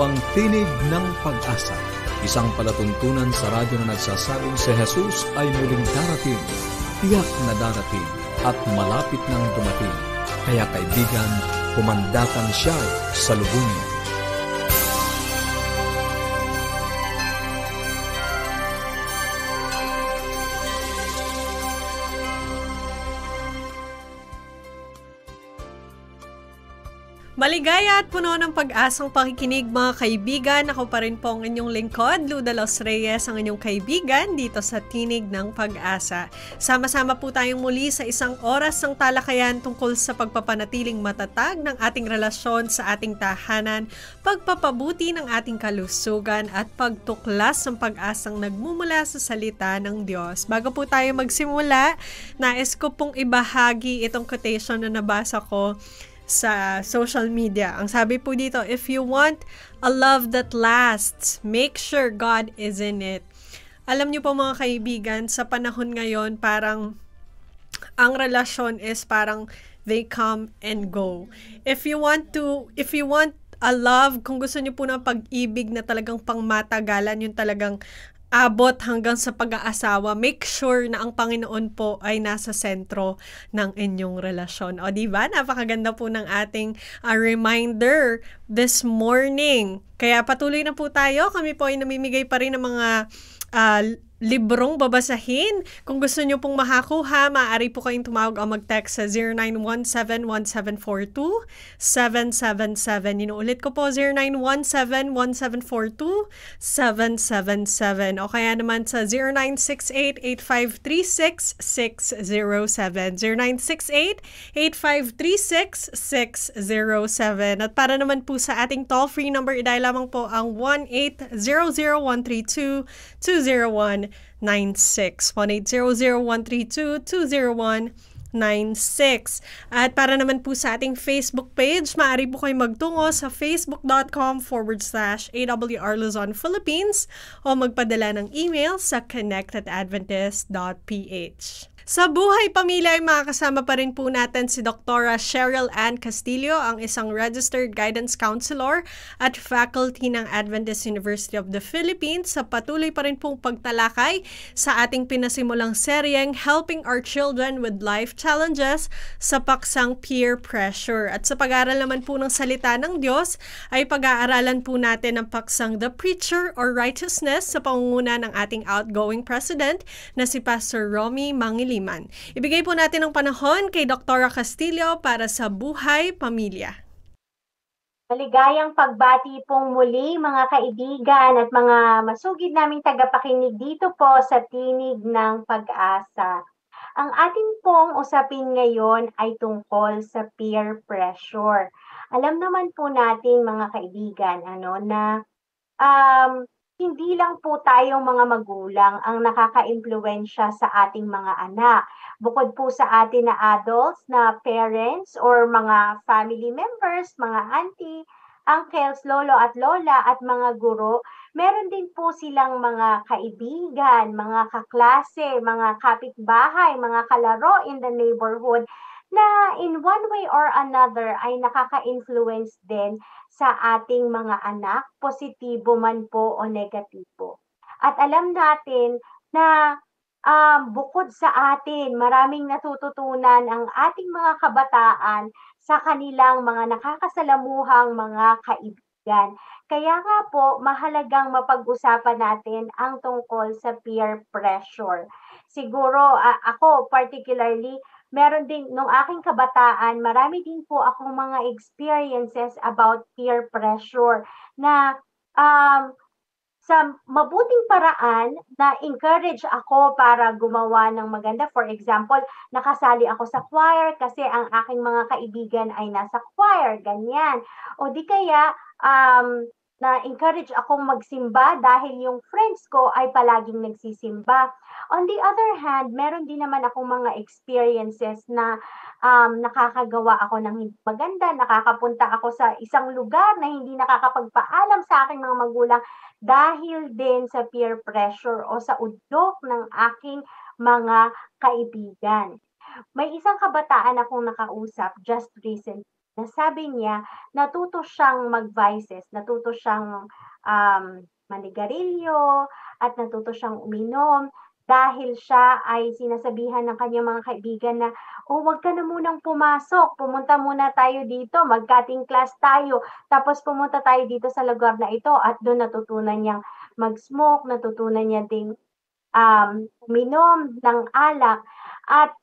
ang Tinig ng Pag-asa, isang palatuntunan sa radyo na nagsasabing si Jesus ay muling darating, tiyak na darating at malapit nang dumating. Kaya kaibigan, pumandakan siya sa lubungin. Maligaya at puno ng pag-asang pakikinig mga kaibigan. Ako pa rin po ang inyong lingkod, Luda Los Reyes, ang inyong kaibigan dito sa Tinig ng Pag-asa. Sama-sama po tayong muli sa isang oras ng talakayan tungkol sa pagpapanatiling matatag ng ating relasyon sa ating tahanan, pagpapabuti ng ating kalusugan at pagtuklas ng pag-asang nagmumula sa salita ng Diyos. Bago po tayo magsimula, nais ko pong ibahagi itong quotation na nabasa ko sa social media. Ang sabi po dito, if you want a love that lasts, make sure God is in it. Alam niyo po mga kaibigan, sa panahon ngayon, parang ang relasyon is parang they come and go. If you want to, if you want a love, kung gusto niyo po ng pag-ibig na talagang pangmatagalan, yung talagang abot hanggang sa pag-aasawa, make sure na ang Panginoon po ay nasa sentro ng inyong relasyon. O di ba? Napakaganda po ng ating uh, reminder this morning. Kaya patuloy na po tayo. Kami po ay namimigay pa rin ng mga uh, librong babasahin. Kung gusto nyo pong makakuha, maaari po kayong tumawag o mag-text sa 0917-1742-777. Inuulit ko po, 0917-1742-777. O kaya naman sa 0968-8536-607. 0968-8536-607. At para naman po sa ating toll-free number, iday lamang po ang 1-800-132-201 96 1-800-132-20196. At para naman po sa ating Facebook page, maaari po kayo magtungo sa facebook.com forward slash AWR Luzon, Philippines o magpadala ng email sa connectedadventist.ph. Sa Buhay Pamilya ay makakasama pa rin po natin si Dr. Cheryl Ann Castillo, ang isang registered guidance counselor at faculty ng Adventist University of the Philippines sa patuloy pa rin pong pagtalakay sa ating pinasimulang seryeng Helping Our Children with Life Challenges sa paksang peer pressure. At sa pag-aaral naman po ng salita ng Diyos ay pag-aaralan po natin ang paksang The Preacher or Righteousness sa pangunguna ng ating outgoing president na si Pastor Romy Mangili Liman. Ibigay po natin ang panahon kay Dr. Castillo para sa Buhay Pamilya. Maligayang pagbati pong muli mga kaibigan at mga masugid naming tagapakinig dito po sa Tinig ng Pag-asa. Ang ating pong usapin ngayon ay tungkol sa peer pressure. Alam naman po natin mga kaibigan ano na um, hindi lang po tayong mga magulang ang nakaka-impluwensya sa ating mga anak. Bukod po sa atin na adults, na parents or mga family members, mga auntie, uncles, lolo at lola at mga guro, meron din po silang mga kaibigan, mga kaklase, mga kapitbahay, mga kalaro in the neighborhood na in one way or another ay nakaka-influence din sa ating mga anak, positibo man po o negatibo. At alam natin na um, bukod sa atin, maraming natututunan ang ating mga kabataan sa kanilang mga nakakasalamuhang mga kaibigan. Kaya nga po, mahalagang mapag-usapan natin ang tungkol sa peer pressure. Siguro uh, ako particularly meron din nung aking kabataan, marami din po akong mga experiences about peer pressure na um, sa mabuting paraan na encourage ako para gumawa ng maganda. For example, nakasali ako sa choir kasi ang aking mga kaibigan ay nasa choir, ganyan. O di kaya um, na encourage akong magsimba dahil yung friends ko ay palaging nagsisimba. On the other hand, meron din naman akong mga experiences na um, nakakagawa ako ng maganda, nakakapunta ako sa isang lugar na hindi nakakapagpaalam sa aking mga magulang dahil din sa peer pressure o sa udyok ng aking mga kaibigan. May isang kabataan akong nakausap just recently na sabi niya natuto siyang mag-vices, natuto siyang um, manigarilyo at natuto siyang uminom dahil siya ay sinasabihan ng kanyang mga kaibigan na, "Oh, wag ka na munang pumasok. Pumunta muna tayo dito, mag-cutting class tayo. Tapos pumunta tayo dito sa lugar na ito." At doon natutunan niyang mag-smoke, natutunan niya ding um, uminom ng alak. At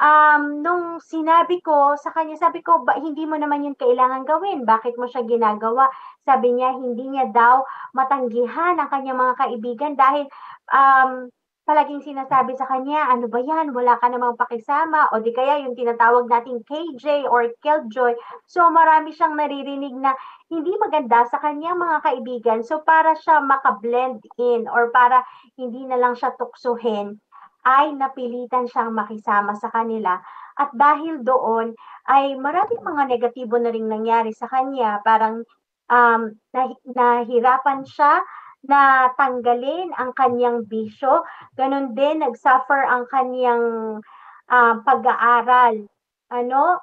um, nung sinabi ko sa kanya, sabi ko, ba, hindi mo naman yun kailangan gawin. Bakit mo siya ginagawa? Sabi niya, hindi niya daw matanggihan ang kanyang mga kaibigan dahil um, palaging sinasabi sa kanya, ano ba yan, wala ka namang pakisama, o di kaya yung tinatawag nating KJ or Killjoy. So marami siyang naririnig na hindi maganda sa kanyang mga kaibigan. So para siya makablend in or para hindi na lang siya tuksuhin, ay napilitan siyang makisama sa kanila. At dahil doon, ay maraming mga negatibo na rin nangyari sa kanya. Parang um, nahirapan siya na tanggalin ang kanyang bisyo. Ganon din, nag-suffer ang kanyang uh, pag-aaral. Ano,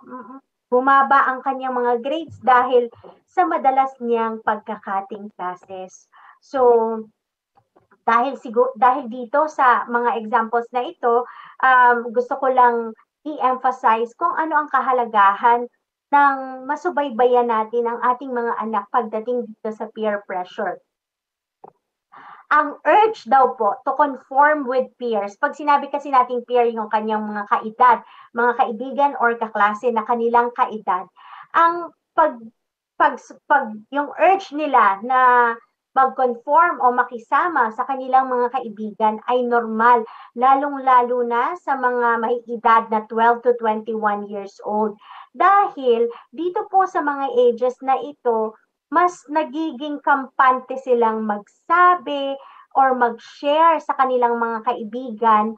bumaba ang kanyang mga grades dahil sa madalas niyang pagkakating classes. So, dahil siguro dahil dito sa mga examples na ito, um, gusto ko lang i-emphasize kung ano ang kahalagahan ng masubaybayan natin ang ating mga anak pagdating dito sa peer pressure. Ang urge daw po to conform with peers, pag sinabi kasi nating peer yung kanyang mga kaedad, mga kaibigan or kaklase na kanilang kaedad, ang pag, pag, pag yung urge nila na mag-conform o makisama sa kanilang mga kaibigan ay normal, lalong-lalo na sa mga may edad na 12 to 21 years old. Dahil dito po sa mga ages na ito, mas nagiging kampante silang magsabi or mag-share sa kanilang mga kaibigan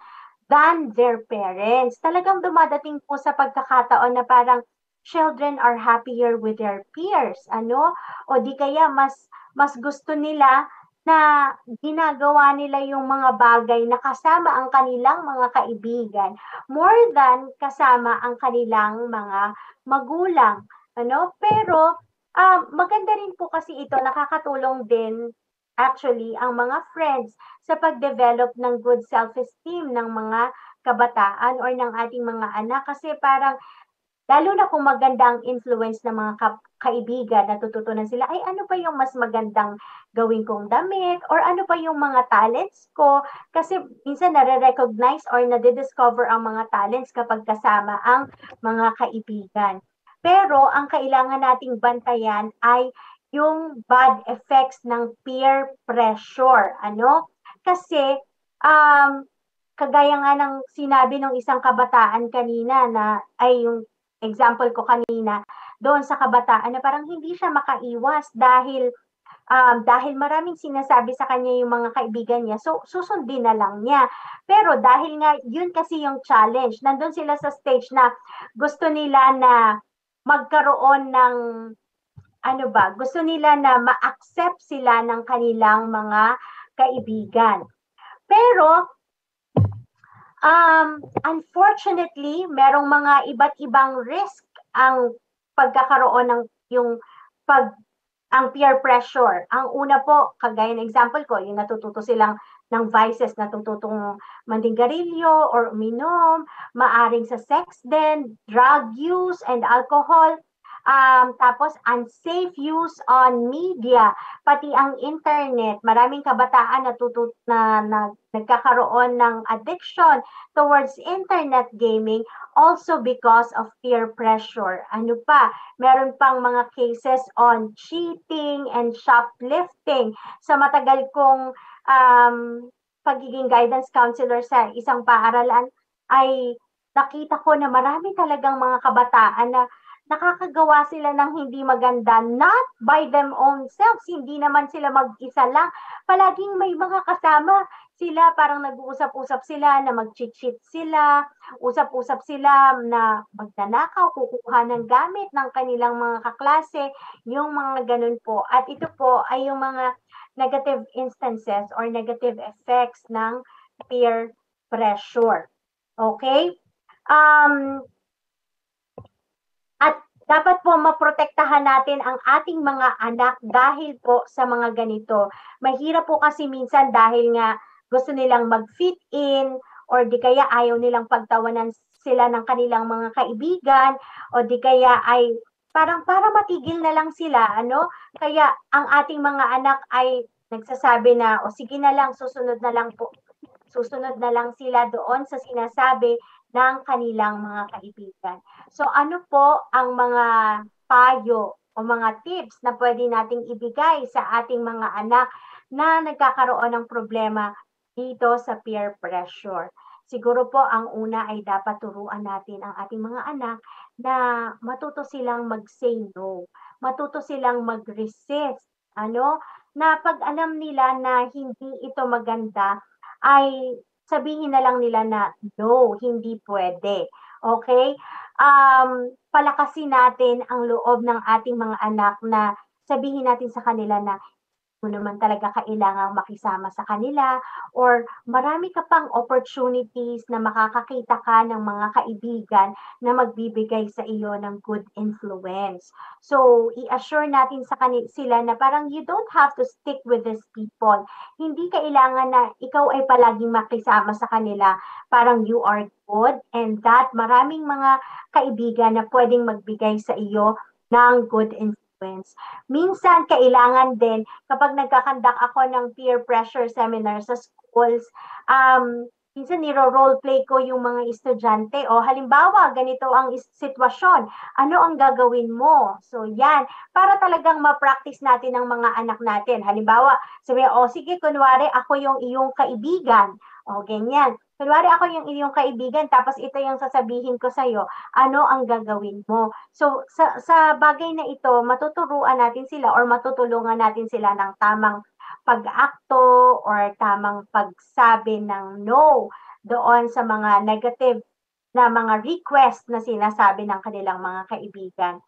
than their parents. Talagang dumadating po sa pagkakataon na parang children are happier with their peers, ano? O di kaya mas mas gusto nila na ginagawa nila yung mga bagay na kasama ang kanilang mga kaibigan more than kasama ang kanilang mga magulang, ano? Pero Um, maganda rin po kasi ito, nakakatulong din actually ang mga friends sa pag-develop ng good self-esteem ng mga kabataan or ng ating mga anak kasi parang lalo na kung magandang influence ng mga ka- kaibigan, natututunan sila, ay ano pa yung mas magandang gawin kong damit or ano pa yung mga talents ko kasi minsan nare-recognize or nade-discover ang mga talents kapag kasama ang mga kaibigan. Pero ang kailangan nating bantayan ay yung bad effects ng peer pressure. Ano? Kasi um, kagaya nga ng sinabi ng isang kabataan kanina na ay yung example ko kanina doon sa kabataan na parang hindi siya makaiwas dahil um, dahil maraming sinasabi sa kanya yung mga kaibigan niya, so susundin na lang niya. Pero dahil nga yun kasi yung challenge, nandun sila sa stage na gusto nila na magkaroon ng ano ba, gusto nila na ma-accept sila ng kanilang mga kaibigan. Pero um, unfortunately, merong mga iba't ibang risk ang pagkakaroon ng yung pag ang peer pressure. Ang una po, kagaya ng example ko, yung natututo silang ng vices, natututong mandingarilyo or uminom, maaring sa sex din, drug use and alcohol, Um, tapos unsafe use on media, pati ang internet. Maraming kabataan natutut na, na nagkakaroon ng addiction towards internet gaming also because of peer pressure. Ano pa? Meron pang mga cases on cheating and shoplifting. Sa matagal kong um, pagiging guidance counselor sa isang paaralan ay nakita ko na marami talagang mga kabataan na nakakagawa sila ng hindi maganda, not by them own selves, hindi naman sila mag-isa lang. Palaging may mga kasama sila, parang nag-uusap-usap sila na mag-cheat sila, usap-usap sila na magnanakaw, kukuha ng gamit ng kanilang mga kaklase, yung mga ganun po. At ito po ay yung mga negative instances or negative effects ng peer pressure. Okay? Um, dapat po maprotektahan natin ang ating mga anak dahil po sa mga ganito. Mahirap po kasi minsan dahil nga gusto nilang mag-fit in or di kaya ayaw nilang pagtawanan sila ng kanilang mga kaibigan o di kaya ay parang para matigil na lang sila ano kaya ang ating mga anak ay nagsasabi na o sige na lang susunod na lang po susunod na lang sila doon sa sinasabi ng kanilang mga kaibigan. So ano po ang mga payo o mga tips na pwede nating ibigay sa ating mga anak na nagkakaroon ng problema dito sa peer pressure? Siguro po ang una ay dapat turuan natin ang ating mga anak na matuto silang mag-say no, matuto silang mag-resist, ano, na pag alam nila na hindi ito maganda, ay sabihin na lang nila na no, hindi pwede. Okay? Um, palakasin natin ang loob ng ating mga anak na sabihin natin sa kanila na mo naman talaga kailangang makisama sa kanila or marami ka pang opportunities na makakakita ka ng mga kaibigan na magbibigay sa iyo ng good influence. So, i-assure natin sa kanila sila na parang you don't have to stick with these people. Hindi kailangan na ikaw ay palaging makisama sa kanila. Parang you are good and that maraming mga kaibigan na pwedeng magbigay sa iyo ng good influence influence. Minsan, kailangan din, kapag nagkakandak ako ng peer pressure seminar sa schools, um, minsan niro-role play ko yung mga estudyante o halimbawa ganito ang sitwasyon. Ano ang gagawin mo? So yan. Para talagang ma-practice natin ng mga anak natin. Halimbawa sabi o oh, sige kunwari ako yung iyong kaibigan. O ganyan Kunwari ako yung iyong kaibigan, tapos ito yung sasabihin ko sa'yo, ano ang gagawin mo? So, sa, sa bagay na ito, matuturuan natin sila or matutulungan natin sila ng tamang pag-akto or tamang pagsabi ng no doon sa mga negative na mga request na sinasabi ng kanilang mga kaibigan.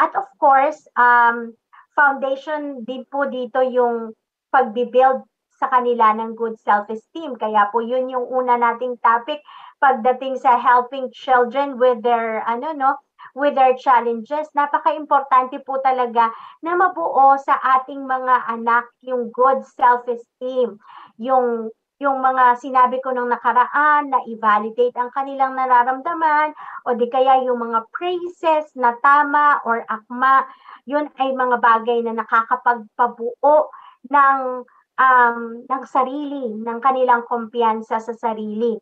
At of course, um, foundation din po dito yung pagbibuild sa kanila ng good self-esteem. Kaya po yun yung una nating topic pagdating sa helping children with their ano no with their challenges. Napaka-importante po talaga na mabuo sa ating mga anak yung good self-esteem, yung yung mga sinabi ko nung nakaraan na i-validate ang kanilang nararamdaman o di kaya yung mga praises na tama or akma, yun ay mga bagay na nakakapagpabuo ng um, ng sarili, ng kanilang kumpiyansa sa sarili.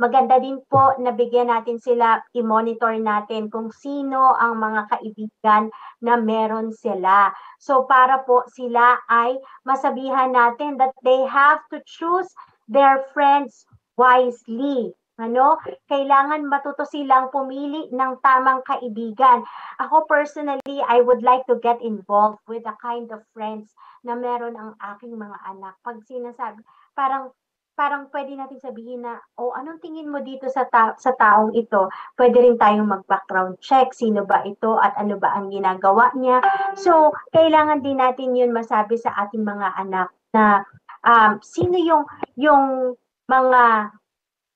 Maganda din po na bigyan natin sila, i-monitor natin kung sino ang mga kaibigan na meron sila. So para po sila ay masabihan natin that they have to choose their friends wisely. Ano? Kailangan matuto silang pumili ng tamang kaibigan. Ako personally, I would like to get involved with the kind of friends na meron ang aking mga anak. Pag sinasabi, parang parang pwede natin sabihin na, oh, anong tingin mo dito sa, ta- sa taong ito? Pwede rin tayong mag-background check, sino ba ito at ano ba ang ginagawa niya. So, kailangan din natin yun masabi sa ating mga anak na um, sino yung, yung mga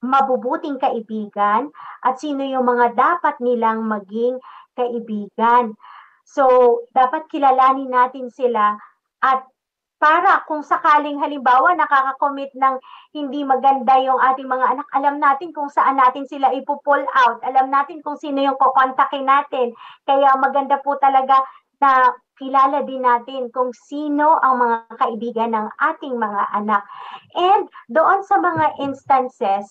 mabubuting kaibigan at sino yung mga dapat nilang maging kaibigan. So, dapat kilalanin natin sila at para kung sakaling halimbawa nakaka-commit ng hindi maganda yung ating mga anak, alam natin kung saan natin sila ipo-pull out. Alam natin kung sino yung kokontakin natin. Kaya maganda po talaga na kilala din natin kung sino ang mga kaibigan ng ating mga anak. And doon sa mga instances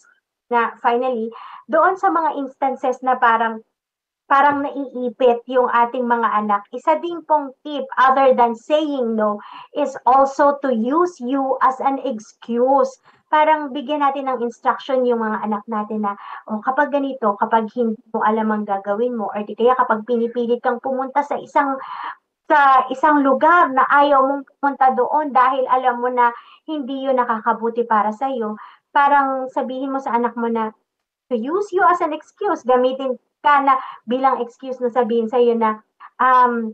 na finally, doon sa mga instances na parang parang naiipit yung ating mga anak, isa ding pong tip other than saying no is also to use you as an excuse. Parang bigyan natin ng instruction yung mga anak natin na, oh, kapag ganito, kapag hindi mo alam ang gagawin mo, or di kaya kapag pinipilit kang pumunta sa isang sa isang lugar na ayaw mong pumunta doon dahil alam mo na hindi yun nakakabuti para sa iyo, parang sabihin mo sa anak mo na to use you as an excuse, gamitin ka na bilang excuse na sabihin sa iyo na um,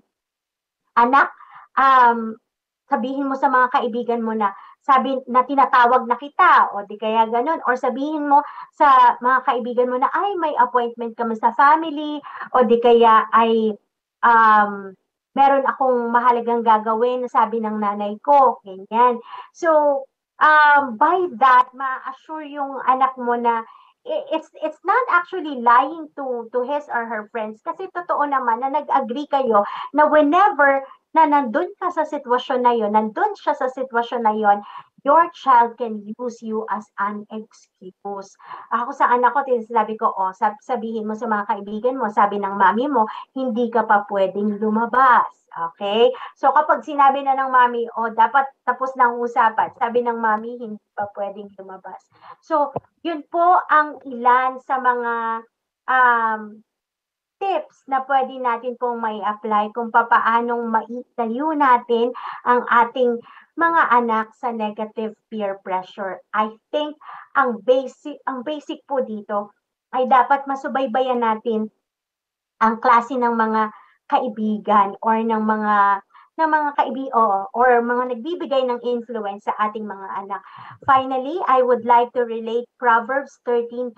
anak, um, sabihin mo sa mga kaibigan mo na sabi na tinatawag na kita o di kaya ganun. Or sabihin mo sa mga kaibigan mo na ay may appointment kami sa family o di kaya ay um, meron akong mahalagang gagawin sabi ng nanay ko ganyan. So um, by that ma-assure yung anak mo na it's it's not actually lying to to his or her friends. Kasi totoo naman na nag-agree kayo na whenever na nandun ka sa sitwasyon na yon, nandun siya sa sitwasyon na yon, your child can use you as an excuse. Ako sa anak ko, sinabi ko, oh, sab sabihin mo sa mga kaibigan mo, sabi ng mami mo, hindi ka pa pwedeng lumabas. Okay? So kapag sinabi na ng mami, oh, dapat tapos na ang usapan, sabi ng mami, hindi pa pwedeng lumabas. So, yun po ang ilan sa mga um, tips na pwede natin pong may apply kung papaanong maitayo natin ang ating mga anak sa negative peer pressure. I think ang basic ang basic po dito ay dapat masubaybayan natin ang klase ng mga kaibigan or ng mga ng mga kaibigan or mga nagbibigay ng influence sa ating mga anak. Finally, I would like to relate Proverbs 13:20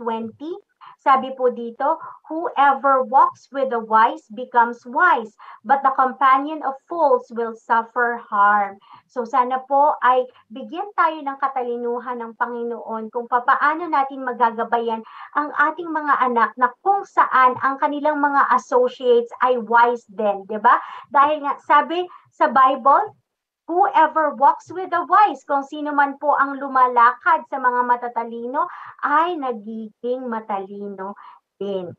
sabi po dito, whoever walks with the wise becomes wise, but the companion of fools will suffer harm. So sana po ay bigyan tayo ng katalinuhan ng Panginoon kung papaano natin magagabayan ang ating mga anak na kung saan ang kanilang mga associates ay wise din, 'di ba? Dahil nga sabi sa Bible, Whoever walks with the wise, kung sino man po ang lumalakad sa mga matatalino, ay nagiging matalino din.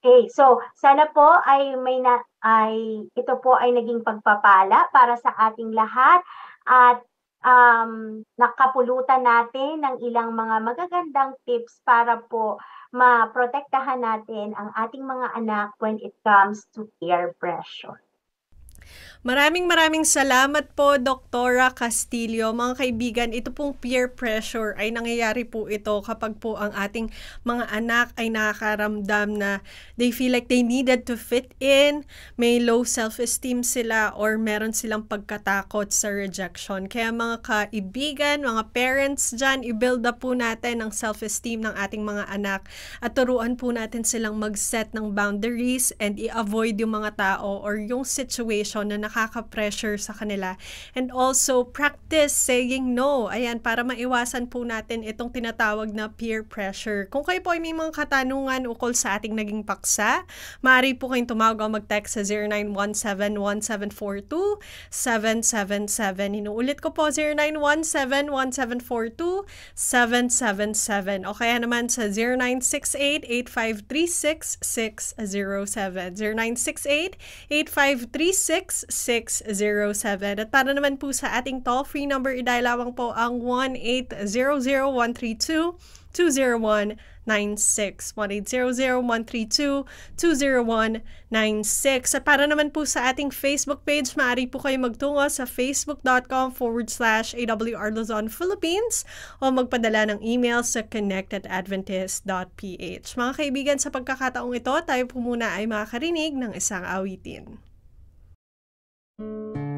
Okay, so sana po ay may na ay ito po ay naging pagpapala para sa ating lahat at um, nakapulutan natin ng ilang mga magagandang tips para po maprotektahan natin ang ating mga anak when it comes to peer pressure. Maraming maraming salamat po, Doktora Castillo. Mga kaibigan, ito pong peer pressure ay nangyayari po ito kapag po ang ating mga anak ay nakakaramdam na they feel like they needed to fit in, may low self-esteem sila, or meron silang pagkatakot sa rejection. Kaya mga kaibigan, mga parents dyan, i-build up po natin ang self-esteem ng ating mga anak at turuan po natin silang mag-set ng boundaries and i-avoid yung mga tao or yung situation na nakaka-pressure sa kanila. And also, practice saying no. Ayan, para maiwasan po natin itong tinatawag na peer pressure. Kung kayo po ay may mga katanungan ukol sa ating naging paksa, maaari po kayong tumawag o mag-text sa 0917-1742-777. Inuulit ko po, 0917-1742-777. O kaya naman sa 0968-8536-607. 0968-8536-607. 0607. At para naman po sa ating toll-free number, idial lamang po ang 1-800-132-20196. 1-800-132-20196. At para naman po sa ating Facebook page, maaari po kayo magtungo sa facebook.com forward slash AWR Luzon, Philippines o magpadala ng email sa connectedadventist.ph. Mga kaibigan, sa pagkakataong ito, tayo po muna ay makakarinig ng isang awitin. Thank you.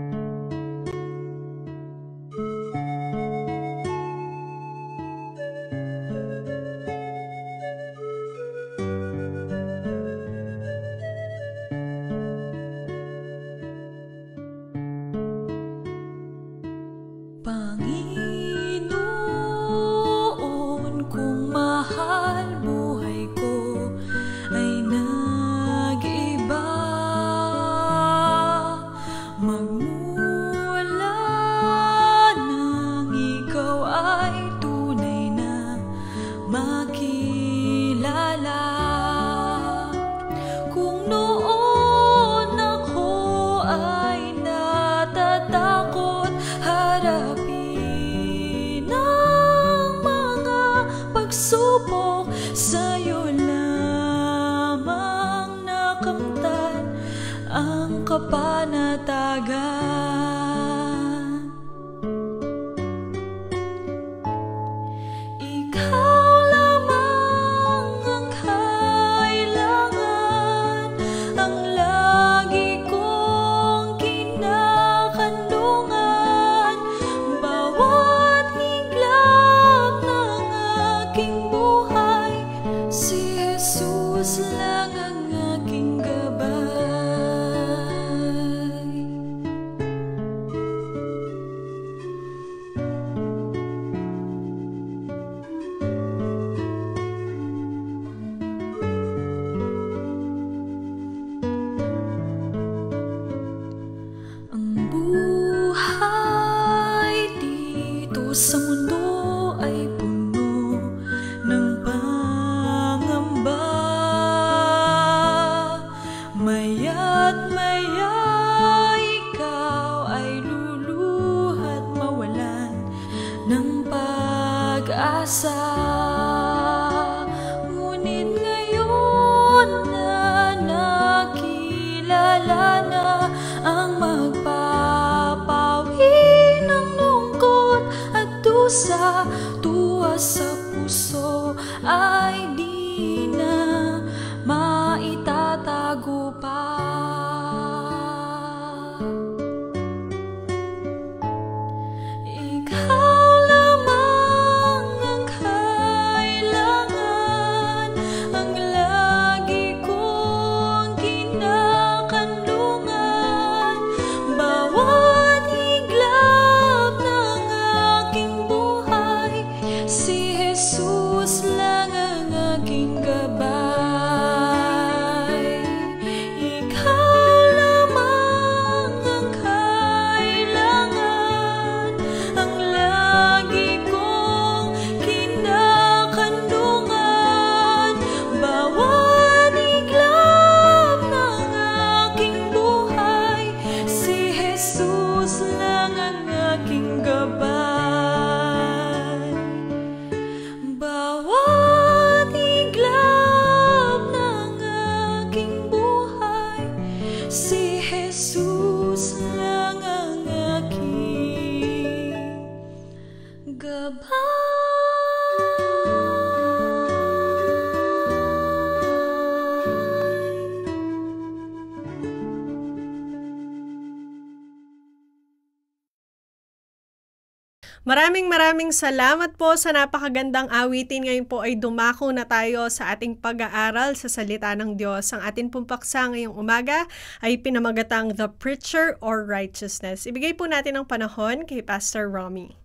Maraming maraming salamat po sa napakagandang awitin. Ngayon po ay dumako na tayo sa ating pag-aaral sa salita ng Diyos. Ang ating pong ngayong umaga ay pinamagatang The Preacher or Righteousness. Ibigay po natin ang panahon kay Pastor Romy.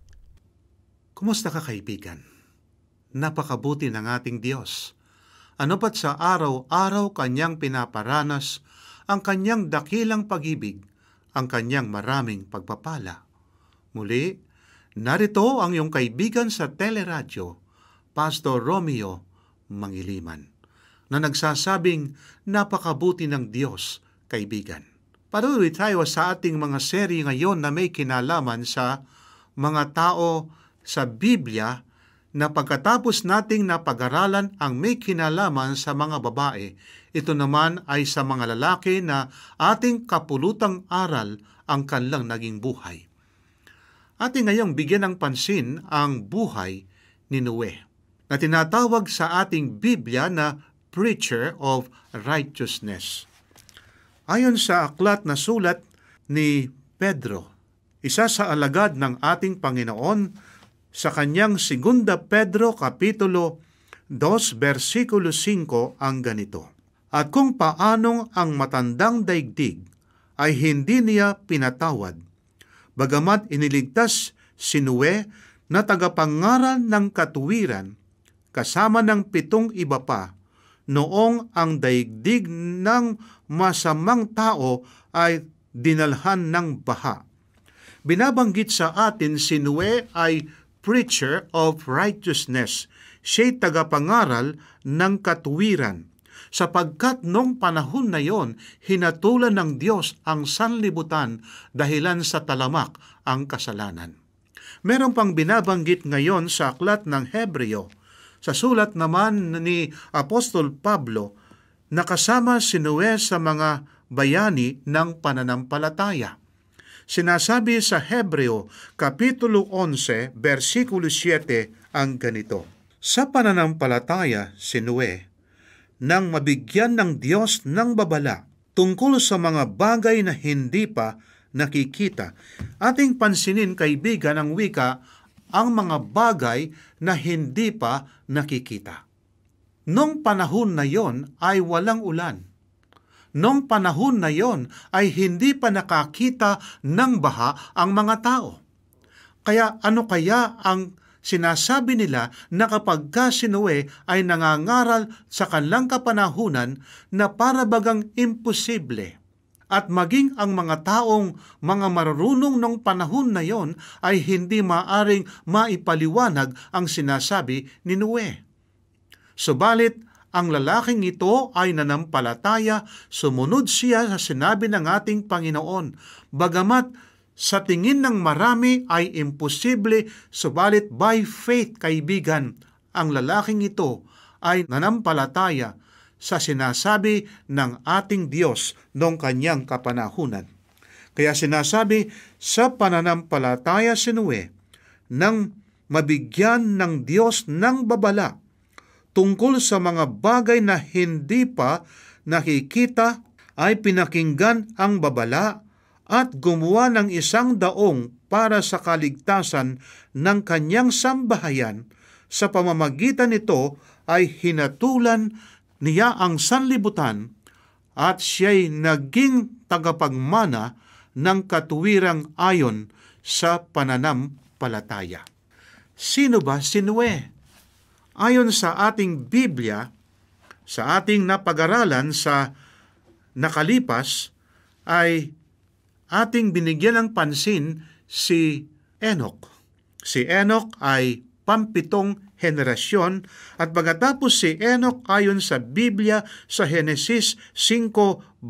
Kumusta ka kaibigan? Napakabuti ng ating Diyos. Ano pat sa araw-araw kanyang pinaparanas ang kanyang dakilang pag-ibig, ang kanyang maraming pagpapala. Muli, Narito ang iyong kaibigan sa teleradyo, Pastor Romeo Mangiliman, na nagsasabing napakabuti ng Diyos, kaibigan. Patuloy tayo sa ating mga seri ngayon na may kinalaman sa mga tao sa Biblia na pagkatapos nating napag-aralan ang may kinalaman sa mga babae, ito naman ay sa mga lalaki na ating kapulutang aral ang kanilang naging buhay. Ating ngayong bigyan ng pansin ang buhay ni Noe na tinatawag sa ating Biblia na Preacher of Righteousness. Ayon sa aklat na sulat ni Pedro, isa sa alagad ng ating Panginoon sa kanyang Segunda Pedro Kapitulo 2 versikulo 5 ang ganito. At kung paanong ang matandang daigdig ay hindi niya pinatawad, bagamat iniligtas si Noe na tagapangaral ng katuwiran kasama ng pitong iba pa noong ang daigdig ng masamang tao ay dinalhan ng baha. Binabanggit sa atin si Noe ay preacher of righteousness. Siya'y tagapangaral ng katuwiran sapagkat nung panahon na yon, hinatulan ng Diyos ang sanlibutan dahilan sa talamak ang kasalanan. Meron pang binabanggit ngayon sa aklat ng Hebreo, sa sulat naman ni Apostol Pablo, na kasama si Noe sa mga bayani ng pananampalataya. Sinasabi sa Hebreo, Kapitulo 11, versikulo 7, ang ganito, Sa pananampalataya si Noe, nang mabigyan ng Diyos ng babala tungkol sa mga bagay na hindi pa nakikita. Ating pansinin kaibigan ang wika ang mga bagay na hindi pa nakikita. Nung panahon na yon ay walang ulan. Nung panahon na yon ay hindi pa nakakita ng baha ang mga tao. Kaya ano kaya ang sinasabi nila na kapag ka si Noe ay nangangaral sa kanilang kapanahunan na para bagang imposible at maging ang mga taong mga marurunong ng panahon na yon ay hindi maaring maipaliwanag ang sinasabi ni Noe. Subalit, ang lalaking ito ay nanampalataya, sumunod siya sa sinabi ng ating Panginoon, bagamat sa tingin ng marami ay imposible, subalit by faith, kaibigan, ang lalaking ito ay nanampalataya sa sinasabi ng ating Diyos noong kanyang kapanahunan. Kaya sinasabi, sa pananampalataya si Noe, nang mabigyan ng Diyos ng babala tungkol sa mga bagay na hindi pa nakikita ay pinakinggan ang babala at gumawa ng isang daong para sa kaligtasan ng kanyang sambahayan. Sa pamamagitan nito ay hinatulan niya ang sanlibutan at siya'y naging tagapagmana ng katuwirang ayon sa pananampalataya. Sino ba si Noe? Ayon sa ating Biblia, sa ating napag-aralan sa nakalipas, ay ating binigyan ng pansin si Enoch. Si Enoch ay pampitong henerasyon at pagkatapos si Enoch ayon sa Biblia sa Henesis 5.22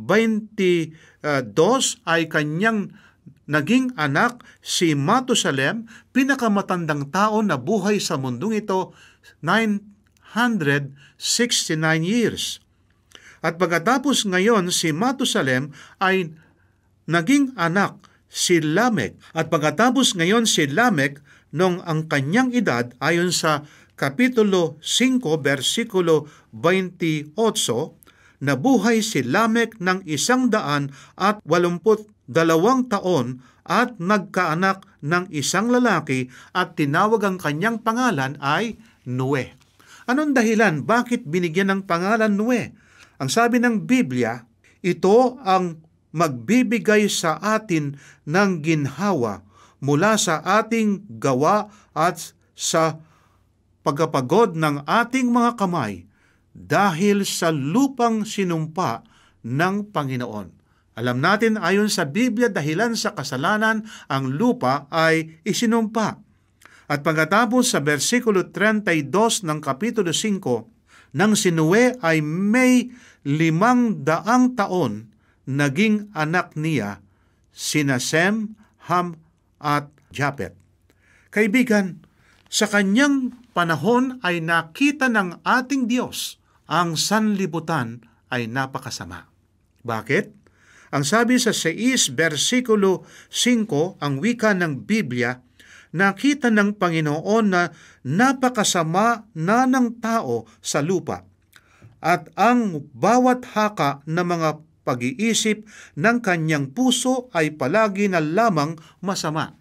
ay kanyang naging anak si Matusalem, pinakamatandang tao na buhay sa mundong ito, 969 years. At pagkatapos ngayon si Matusalem ay naging anak si Lamek. At pagkatapos ngayon si Lamek, nung ang kanyang edad ayon sa Kapitulo 5, versikulo 28, nabuhay si Lamek ng isang daan at walumput dalawang taon at nagkaanak ng isang lalaki at tinawag ang kanyang pangalan ay Noe. Anong dahilan bakit binigyan ng pangalan Noe? Ang sabi ng Biblia, ito ang magbibigay sa atin ng ginhawa mula sa ating gawa at sa pagkapagod ng ating mga kamay dahil sa lupang sinumpa ng Panginoon. Alam natin ayon sa Biblia dahilan sa kasalanan ang lupa ay isinumpa. At pagkatapos sa versikulo 32 ng Kapitulo 5, nang sinuwe ay may limang daang taon naging anak niya sina Sem, Ham at Japet. Kaibigan, sa kanyang panahon ay nakita ng ating Diyos ang sanlibutan ay napakasama. Bakit? Ang sabi sa 6 versikulo 5 ang wika ng Biblia, nakita ng Panginoon na napakasama na ng tao sa lupa at ang bawat haka ng mga pag-iisip ng kanyang puso ay palagi na lamang masama.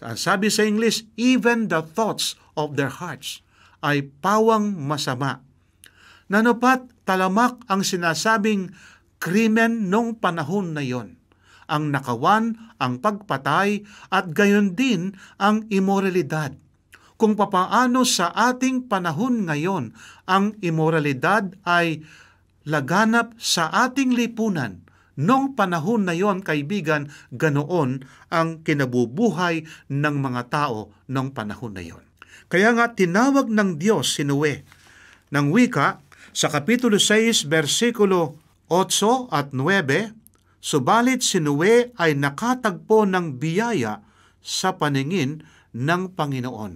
Ang sabi sa English, even the thoughts of their hearts ay pawang masama. Nanupat talamak ang sinasabing krimen nung panahon na yon. Ang nakawan, ang pagpatay, at gayon din ang imoralidad. Kung papaano sa ating panahon ngayon ang imoralidad ay laganap sa ating lipunan. Nung panahon na yon, kaibigan, ganoon ang kinabubuhay ng mga tao nung panahon na yon. Kaya nga tinawag ng Diyos si Noe ng wika sa Kapitulo 6, versikulo 8 at 9, Subalit si Noe ay nakatagpo ng biyaya sa paningin ng Panginoon.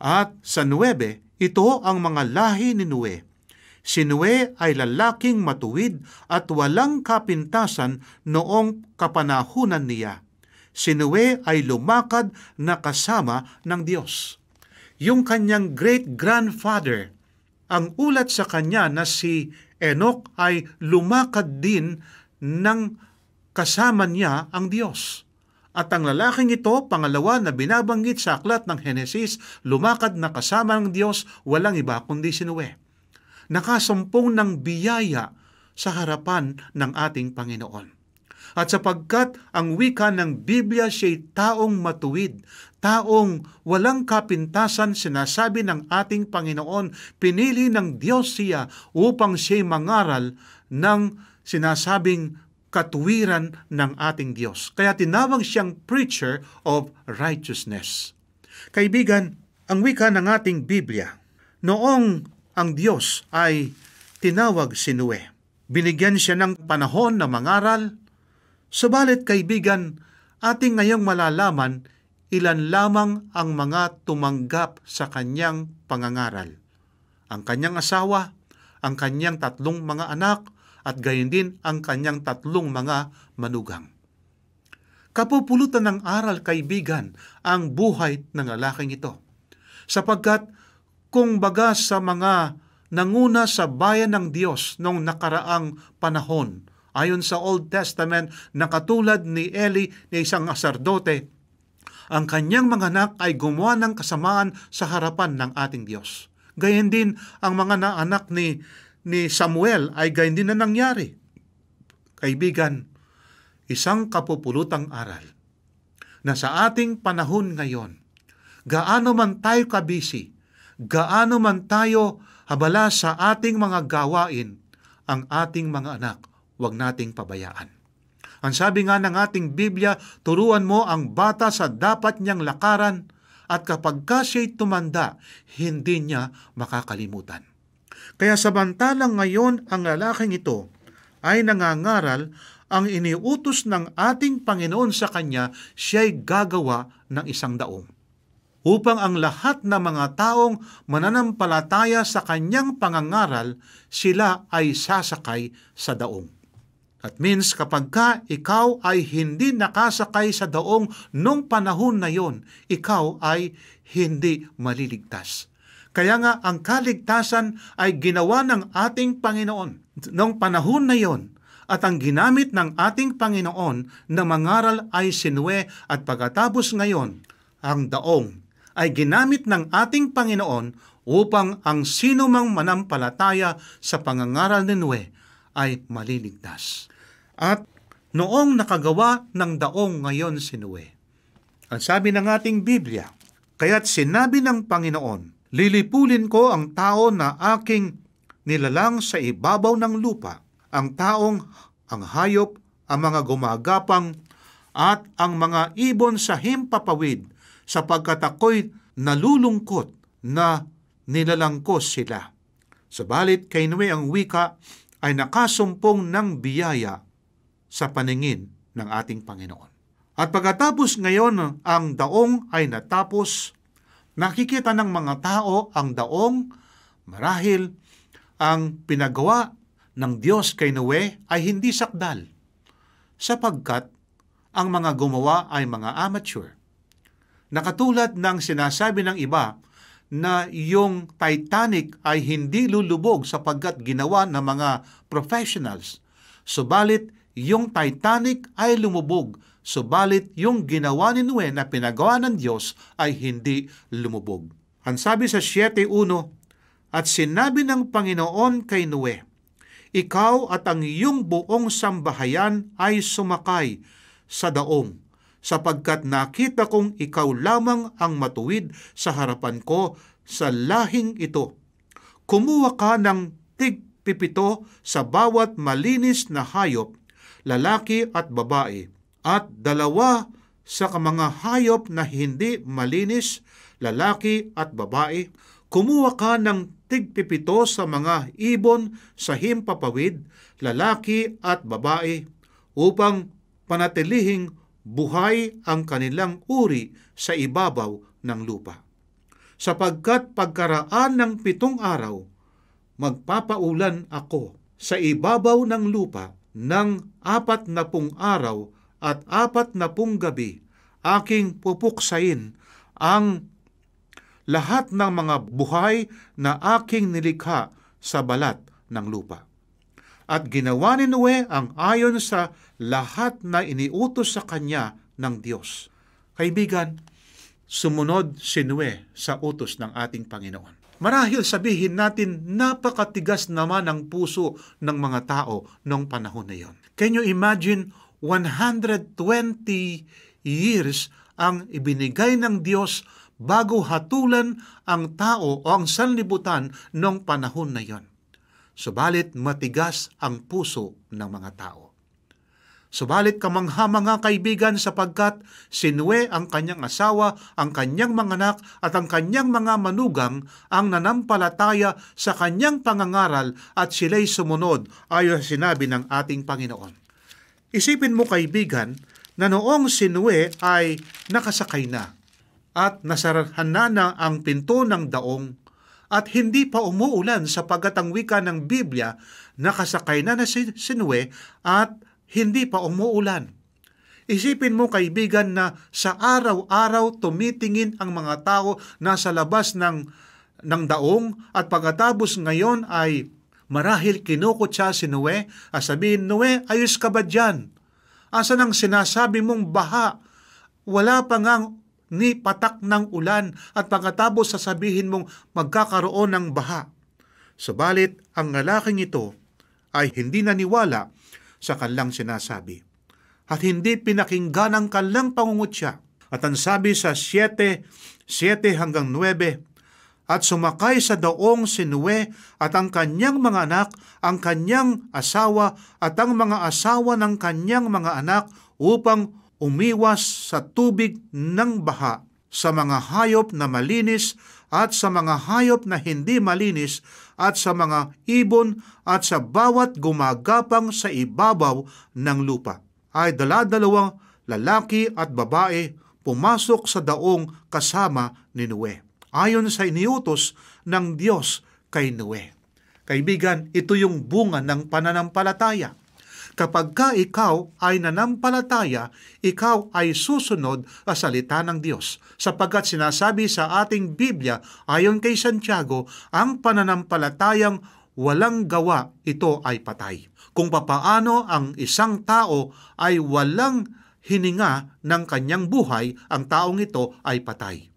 At sa 9, ito ang mga lahi ni Noe Si Noe ay lalaking matuwid at walang kapintasan noong kapanahunan niya. Si Noe ay lumakad na kasama ng Diyos. Yung kanyang great-grandfather, ang ulat sa kanya na si Enoch ay lumakad din ng kasama niya ang Diyos. At ang lalaking ito, pangalawa na binabanggit sa aklat ng Henesis, lumakad na kasama ng Diyos, walang iba kundi si Noe nakasumpong ng biyaya sa harapan ng ating Panginoon. At sapagkat ang wika ng Biblia siya'y taong matuwid, taong walang kapintasan sinasabi ng ating Panginoon, pinili ng Diyos siya upang siya'y mangaral ng sinasabing katuwiran ng ating Diyos. Kaya tinawag siyang preacher of righteousness. Kaibigan, ang wika ng ating Biblia, noong ang Diyos ay tinawag si Noe. Binigyan siya ng panahon na mangaral. Subalit kaibigan, ating ngayong malalaman ilan lamang ang mga tumanggap sa kanyang pangangaral. Ang kanyang asawa, ang kanyang tatlong mga anak, at gayon din ang kanyang tatlong mga manugang. Kapupulutan ng aral kaibigan ang buhay ng lalaking ito. Sapagkat kung baga sa mga nanguna sa bayan ng Diyos noong nakaraang panahon. Ayon sa Old Testament na katulad ni Eli na isang aserdote, ang kanyang mga anak ay gumawa ng kasamaan sa harapan ng ating Diyos. Gayon din ang mga naanak ni, ni Samuel ay gayon din na nangyari. Kaibigan, isang kapupulutang aral na sa ating panahon ngayon, gaano man tayo kabisi, gaano man tayo habala sa ating mga gawain, ang ating mga anak, huwag nating pabayaan. Ang sabi nga ng ating Biblia, turuan mo ang bata sa dapat niyang lakaran at kapag ka siya'y tumanda, hindi niya makakalimutan. Kaya samantalang ngayon ang lalaking ito ay nangangaral ang iniutos ng ating Panginoon sa kanya, siya'y gagawa ng isang daong. Upang ang lahat ng mga taong mananampalataya sa kanyang pangangaral, sila ay sasakay sa daong. At means kapag ka ikaw ay hindi nakasakay sa daong nung panahon na yon, ikaw ay hindi maliligtas. Kaya nga ang kaligtasan ay ginawa ng ating Panginoon nung panahon na yon at ang ginamit ng ating Panginoon na mangaral ay sinwe at pagkatapos ngayon ang daong ay ginamit ng ating Panginoon upang ang sino mang manampalataya sa pangangaral ni Nue ay maliligtas. At noong nakagawa ng daong ngayon si Noe, ang sabi ng ating Biblia, kaya't sinabi ng Panginoon, lilipulin ko ang tao na aking nilalang sa ibabaw ng lupa, ang taong, ang hayop, ang mga gumagapang, at ang mga ibon sa himpapawid, sapagkat ako'y nalulungkot na nilalangkos sila. Sabalit kay Noe ang wika ay nakasumpong ng biyaya sa paningin ng ating Panginoon. At pagkatapos ngayon ang daong ay natapos, nakikita ng mga tao ang daong marahil ang pinagawa ng Diyos kay Noe ay hindi sakdal sapagkat ang mga gumawa ay mga amateur. Nakatulad ng sinasabi ng iba na yung Titanic ay hindi lulubog sapagkat ginawa ng mga professionals. Subalit, yung Titanic ay lumubog, subalit yung ginawa ni Noe na pinagawa ng Diyos ay hindi lumubog. Ang sabi sa 7.1, At sinabi ng Panginoon kay Noe, Ikaw at ang iyong buong sambahayan ay sumakay sa daong, sapagkat nakita kong ikaw lamang ang matuwid sa harapan ko sa lahing ito. Kumuha ka ng tigpipito sa bawat malinis na hayop lalaki at babae, at dalawa sa mga hayop na hindi malinis, lalaki at babae, kumuha ka ng tigpipito sa mga ibon sa himpapawid, lalaki at babae, upang panatilihing buhay ang kanilang uri sa ibabaw ng lupa. Sapagkat pagkaraan ng pitong araw, magpapaulan ako sa ibabaw ng lupa ng apat na pung araw at apat na pung gabi, aking pupuksain ang lahat ng mga buhay na aking nilikha sa balat ng lupa. At ginawa ni Noe ang ayon sa lahat na iniutos sa kanya ng Diyos. Kaibigan, sumunod si Noe sa utos ng ating Panginoon. Marahil sabihin natin, napakatigas naman ang puso ng mga tao noong panahon na yon. Can you imagine 120 years ang ibinigay ng Diyos bago hatulan ang tao o ang sanlibutan noong panahon na yon. Subalit matigas ang puso ng mga tao. Subalit kamangha mga kaibigan sapagkat sinwe ang kanyang asawa, ang kanyang mga anak at ang kanyang mga manugang ang nanampalataya sa kanyang pangangaral at sila'y sumunod ayon sinabi ng ating Panginoon. Isipin mo kaibigan na noong sinwe ay nakasakay na at nasarahan na, na ang pinto ng daong at hindi pa umuulan sapagat ang wika ng Biblia nakasakay na na si Sinwe at hindi pa umuulan. Isipin mo kaibigan na sa araw-araw tumitingin ang mga tao nasa labas ng ng daong at pagkatapos ngayon ay marahil kinukot siya si Noe at sabihin, Noe, ayos ka ba dyan? Asan ang sinasabi mong baha? Wala pa ngang ni patak ng ulan at pagkatapos sasabihin mong magkakaroon ng baha. Subalit, ang lalaking ito ay hindi naniwala sa kanilang sinasabi at hindi pinakinggan ang kanilang pangungutya. At ang sabi sa 7, 7 hanggang 9, at sumakay sa daong si Nue at ang kanyang mga anak, ang kanyang asawa at ang mga asawa ng kanyang mga anak upang umiwas sa tubig ng baha sa mga hayop na malinis at sa mga hayop na hindi malinis at sa mga ibon at sa bawat gumagapang sa ibabaw ng lupa. Ay dala-dalawang lalaki at babae pumasok sa daong kasama ni Noe. Ayon sa iniutos ng Diyos kay Noe. Kaibigan, ito yung bunga ng pananampalataya. Kapag ka ikaw ay nanampalataya, ikaw ay susunod sa salita ng Diyos. Sapagkat sinasabi sa ating Biblia, ayon kay Santiago, ang pananampalatayang walang gawa, ito ay patay. Kung papaano ang isang tao ay walang hininga ng kanyang buhay, ang taong ito ay patay.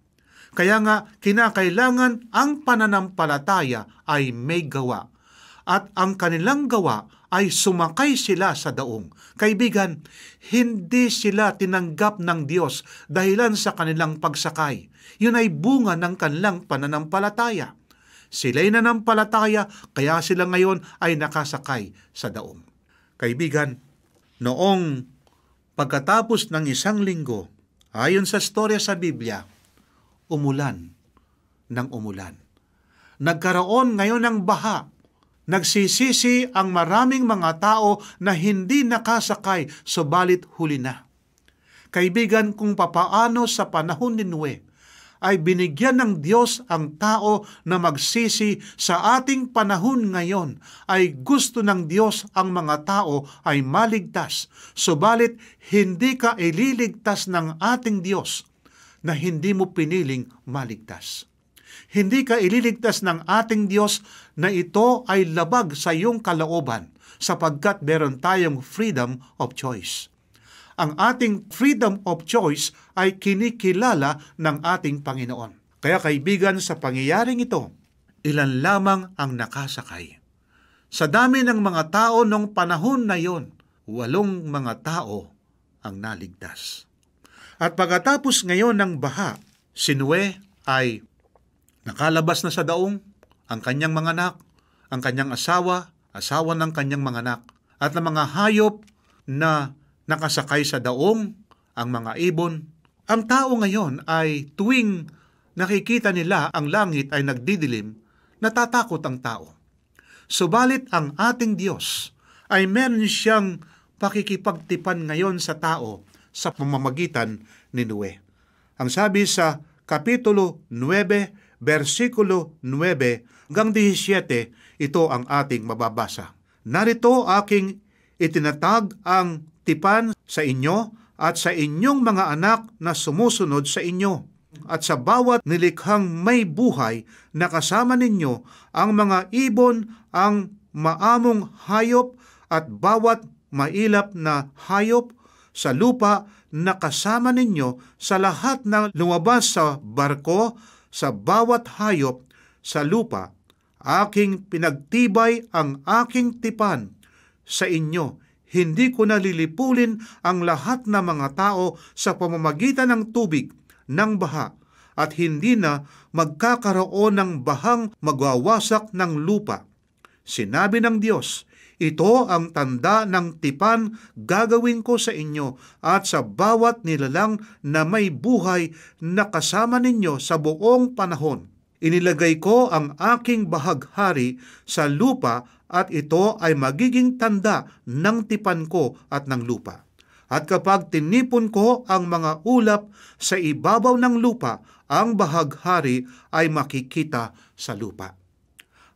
Kaya nga, kinakailangan ang pananampalataya ay may gawa. At ang kanilang gawa ay sumakay sila sa daong. Kaibigan, hindi sila tinanggap ng Diyos dahilan sa kanilang pagsakay. Yun ay bunga ng kanilang pananampalataya. Sila'y nanampalataya, kaya sila ngayon ay nakasakay sa daong. Kaibigan, noong Pagkatapos ng isang linggo, ayon sa storya sa Biblia, umulan ng umulan. Nagkaroon ngayon ng baha. Nagsisisi ang maraming mga tao na hindi nakasakay, subalit huli na. Kaibigan, kung papaano sa panahon ni Noe, ay binigyan ng Diyos ang tao na magsisi sa ating panahon ngayon ay gusto ng Diyos ang mga tao ay maligtas. Subalit hindi ka ililigtas ng ating Diyos na hindi mo piniling maligtas. Hindi ka ililigtas ng ating Diyos na ito ay labag sa iyong kalooban sapagkat meron tayong freedom of choice ang ating freedom of choice ay kinikilala ng ating Panginoon. Kaya kaibigan sa pangyayaring ito, ilan lamang ang nakasakay. Sa dami ng mga tao nung panahon na yon, walong mga tao ang naligtas. At pagkatapos ngayon ng baha, si Noe ay nakalabas na sa daong ang kanyang mga anak, ang kanyang asawa, asawa ng kanyang mga anak, at ng mga hayop na nakasakay sa daong, ang mga ibon. Ang tao ngayon ay tuwing nakikita nila ang langit ay nagdidilim, natatakot ang tao. Subalit ang ating Diyos ay meron siyang pakikipagtipan ngayon sa tao sa pamamagitan ni Noe. Ang sabi sa Kapitulo 9, versikulo 9 hanggang 17, ito ang ating mababasa. Narito aking itinatag ang tipan sa inyo at sa inyong mga anak na sumusunod sa inyo. At sa bawat nilikhang may buhay na kasama ninyo, ang mga ibon, ang maamong hayop at bawat mailap na hayop sa lupa na kasama ninyo sa lahat ng lumabas sa barko, sa bawat hayop sa lupa, aking pinagtibay ang aking tipan sa inyo hindi ko nalilipulin ang lahat ng mga tao sa pamamagitan ng tubig, ng baha, at hindi na magkakaroon ng bahang magwawasak ng lupa. Sinabi ng Diyos, ito ang tanda ng tipan gagawin ko sa inyo at sa bawat nilalang na may buhay na kasama ninyo sa buong panahon. Inilagay ko ang aking bahaghari sa lupa at ito ay magiging tanda ng tipan ko at ng lupa. At kapag tinipon ko ang mga ulap sa ibabaw ng lupa, ang bahaghari ay makikita sa lupa.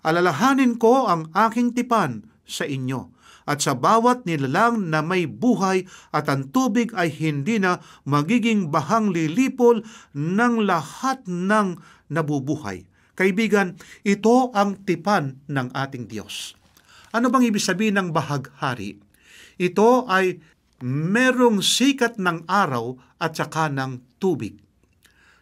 Alalahanin ko ang aking tipan sa inyo, at sa bawat nilalang na may buhay at ang tubig ay hindi na magiging bahang lilipol ng lahat ng nabubuhay Kaibigan, ito ang tipan ng ating Diyos. Ano bang ibig sabihin ng bahaghari? Ito ay merong sikat ng araw at saka ng tubig.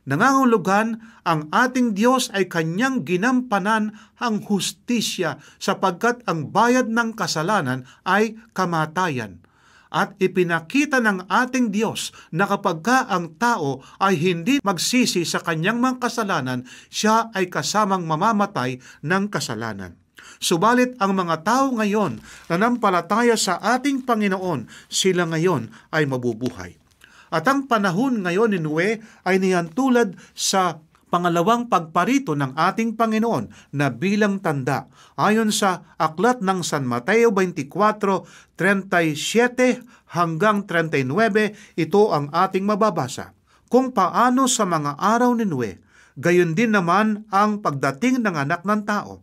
Nangangulugan, ang ating Diyos ay kanyang ginampanan ang hustisya sapagkat ang bayad ng kasalanan ay kamatayan. At ipinakita ng ating Diyos na kapag ka ang tao ay hindi magsisi sa kanyang mga kasalanan, siya ay kasamang mamamatay ng kasalanan. Subalit ang mga tao ngayon na nampalataya sa ating Panginoon, sila ngayon ay mabubuhay. At ang panahon ngayon ni Nue ay niyan tulad sa pangalawang pagparito ng ating Panginoon na bilang tanda. Ayon sa aklat ng San Mateo 24:37 hanggang 39, ito ang ating mababasa. Kung paano sa mga araw ni Nue, gayon din naman ang pagdating ng anak ng tao.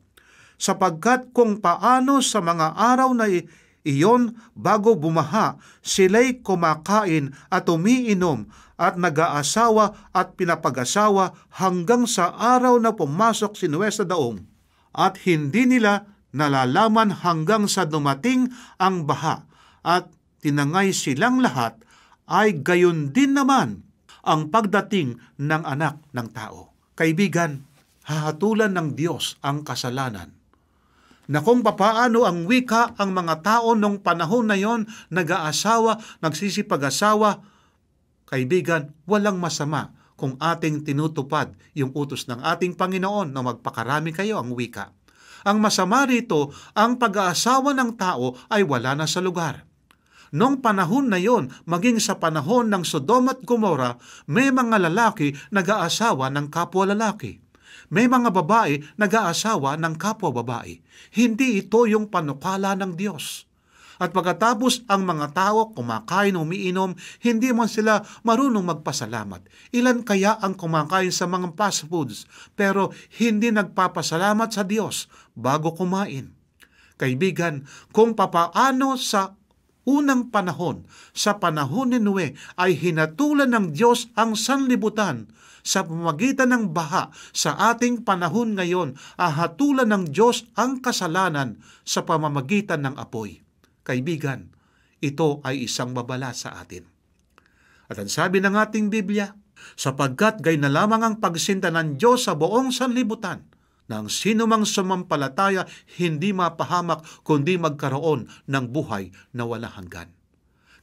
Sapagkat kung paano sa mga araw na iyon, bago bumaha, sila'y kumakain at umiinom at nag-aasawa at pinapag-asawa hanggang sa araw na pumasok si Noe sa daong. At hindi nila nalalaman hanggang sa dumating ang baha at tinangay silang lahat ay gayon din naman ang pagdating ng anak ng tao. Kaibigan, hahatulan ng Diyos ang kasalanan na kung papaano ang wika ang mga tao nung panahon na yon nag-aasawa, nagsisipag-asawa, kaibigan, walang masama kung ating tinutupad yung utos ng ating Panginoon na magpakarami kayo ang wika. Ang masama rito, ang pag-aasawa ng tao ay wala na sa lugar. Nung panahon na yon, maging sa panahon ng Sodom at Gomora, may mga lalaki nag-aasawa ng kapwa lalaki. May mga babae nag-aasawa ng kapwa babae. Hindi ito yung panukala ng Diyos. At pagkatapos ang mga tao kumakain umiinom, hindi man sila marunong magpasalamat. Ilan kaya ang kumakain sa mga fast foods pero hindi nagpapasalamat sa Diyos bago kumain? Kaibigan, kung papaano sa unang panahon, sa panahon ni Noe, ay hinatulan ng Diyos ang sanlibutan sa pamagitan ng baha sa ating panahon ngayon, ahatulan ng Diyos ang kasalanan sa pamamagitan ng apoy. Kaibigan, ito ay isang babala sa atin. At ang sabi ng ating Biblia, sapagkat gay na lamang ang pagsinta ng Diyos sa buong sanlibutan, na ang sinumang sumampalataya hindi mapahamak kundi magkaroon ng buhay na wala hanggan.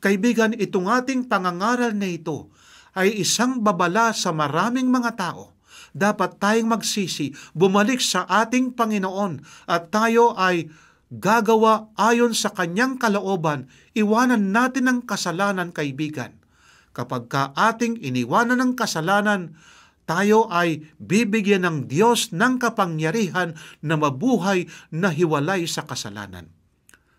Kaibigan, itong ating pangangaral na ito ay isang babala sa maraming mga tao. Dapat tayong magsisi, bumalik sa ating Panginoon at tayo ay gagawa ayon sa kanyang kalooban, iwanan natin ang kasalanan, kaibigan. Kapag ka ating iniwanan ng kasalanan, tayo ay bibigyan ng Diyos ng kapangyarihan na mabuhay na hiwalay sa kasalanan.